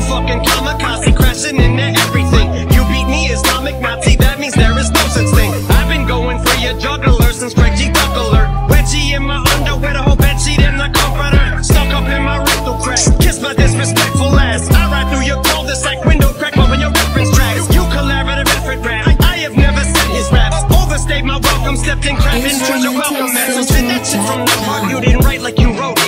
a fucking kamikaze crashing into everything. You beat me Islamic Nazi, that means there is no such thing. I've been going for your jugular since Craig G. Duckler. Wedgie in my underwear, the whole bedsheet in the comforter. Stuck up in my rectal crack. Kiss my disrespectful ass. I ride through your cul-de-sac window crack, bumping your reference tracks. You collaborative effort rap. I have never said his raps. Overstayed my welcome, stepped in crap joined your welcome mat. So spit that shit from the heart. You didn't write like you wrote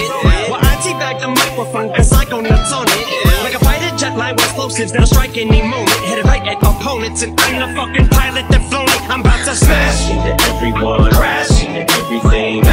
explosives that'll strike any moment. Headed right at opponents, and I'm the fucking pilot that flown it. I'm about to smash into everyone, crash into everything.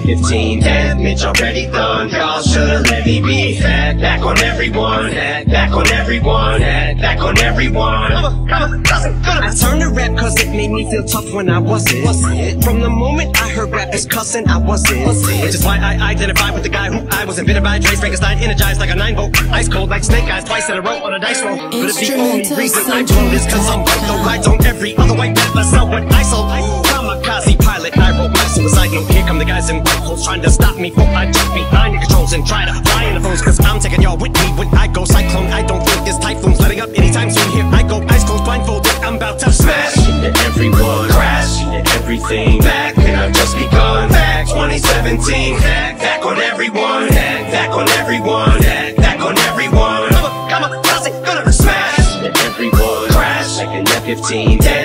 Like an F-15. Damage already done. Y'all should've let me be back, back on everyone, back, back on everyone, back, back on everyone. Come on, come on, how's it gonna I turned to rap cause it made me feel tough when I wasn't. From the moment I heard rappers cussing, I wasn't. Which is why I identified with the guy who I was invented by Dre Frankenstein, energized like a 9 volt. Ice cold like snake eyes, twice in a row on a dice roll. But if the only reason I blow is cause I'm white, though I don't every other white rapper sell what I sold. Kamikaze pilot, I wrote my suicide note. Here come the guys in white coats trying to stop me before I jump behind the controls and try to fly in the phones. Cause I'm taking y'all with me when I go cyclone. I don't think this typhoon's letting up anytime soon. Here I go, eyes closed, blindfolded. I'm about to smash into everyone, crash into everything. Back, and I've just begun. Back 2017, back, back on everyone, back, back on everyone, back, back on everyone. Come on, how's it gonna smash into everyone, crash like an F-15.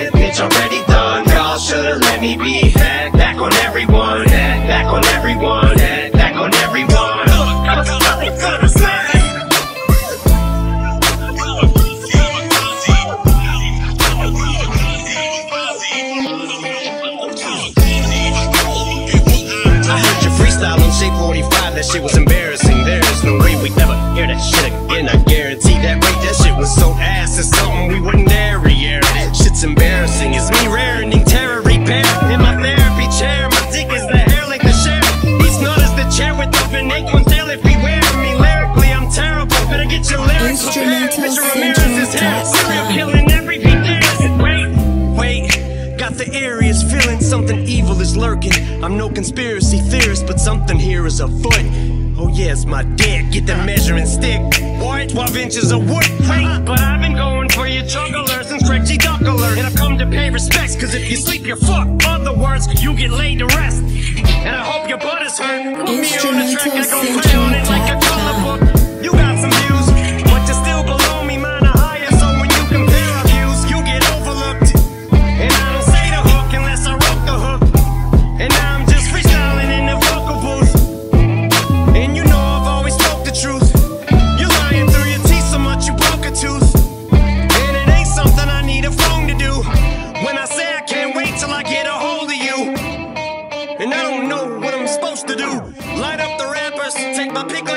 Me be back, on everyone, back, on everyone, back, on everyone. I heard your freestyle on Shade 45, that shit was embarrassing. There's no way we'd never hear that shit again. I guarantee that right, that shit was so ass. Lyrics. Instrumental Mr. Ramirez is here. Serial killing every beat. Wait, wait. Got the areas feeling something evil is lurking. I'm no conspiracy theorist, but something here is afoot. Oh yeah, it's my dick. Get the measuring stick. Boy, 12 inches of wood. Wait, but I've been going for your jugular since Craig G. Duckler. And I've come to pay respects, cause if you sleep, you're fucked. Other words, you get laid to rest. And I hope your butt is hurt. Put me on the track, I go play on it supposed to do. Light up the rappers, take my pick